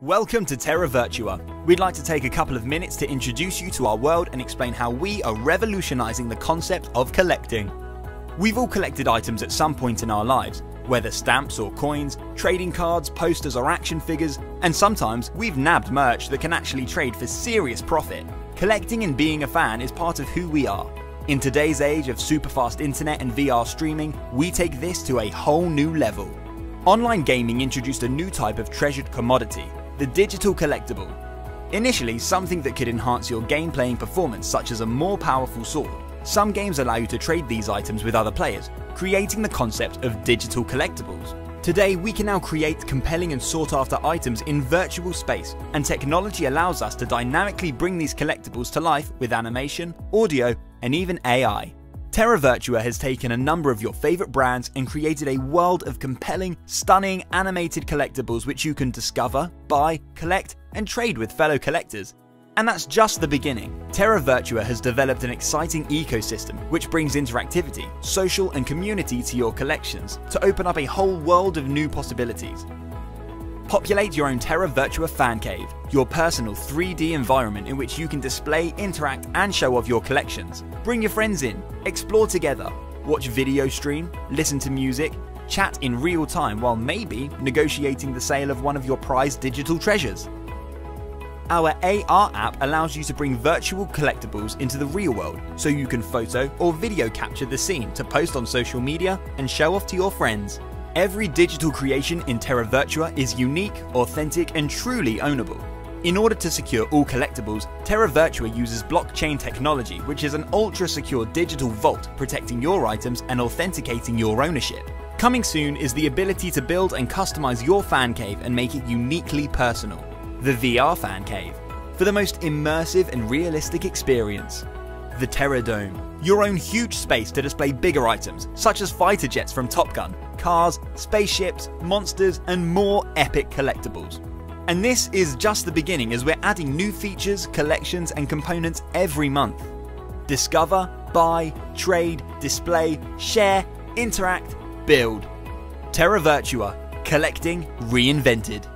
Welcome to Terra Virtua. We'd like to take a couple of minutes to introduce you to our world and explain how we are revolutionizing the concept of collecting. We've all collected items at some point in our lives, whether stamps or coins, trading cards, posters or action figures, and sometimes we've nabbed merch that can actually trade for serious profit. Collecting and being a fan is part of who we are. In today's age of super fast internet and VR streaming, we take this to a whole new level. Online gaming introduced a new type of treasured commodity, the digital collectible. Initially, something that could enhance your game playing performance, such as a more powerful sword. Some games allow you to trade these items with other players, creating the concept of digital collectibles. Today, we can now create compelling and sought after items in virtual space, and technology allows us to dynamically bring these collectibles to life with animation, audio, and even AI. Terra Virtua has taken a number of your favourite brands and created a world of compelling, stunning, animated collectibles which you can discover, buy, collect, and trade with fellow collectors. And that's just the beginning. Terra Virtua has developed an exciting ecosystem which brings interactivity, social, and community to your collections to open up a whole world of new possibilities. Populate your own Terra Virtua fan cave, your personal 3D environment in which you can display, interact, and show off your collections. Bring your friends in, explore together, watch video stream, listen to music, chat in real time while maybe negotiating the sale of one of your prized digital treasures. Our AR app allows you to bring virtual collectibles into the real world so you can photo or video capture the scene to post on social media and show off to your friends. Every digital creation in Terra Virtua is unique, authentic, and truly ownable. In order to secure all collectibles, Terra Virtua uses blockchain technology, which is an ultra secure digital vault protecting your items and authenticating your ownership. Coming soon is the ability to build and customize your fan cave and make it uniquely personal. The VR Fan Cave, for the most immersive and realistic experience. The Terra Dome, your own huge space to display bigger items, such as fighter jets from Top Gun, cars, spaceships, monsters, and more epic collectibles. And this is just the beginning as we're adding new features, collections, and components every month. Discover, buy, trade, display, share, interact, build. Terra Virtua, collecting reinvented.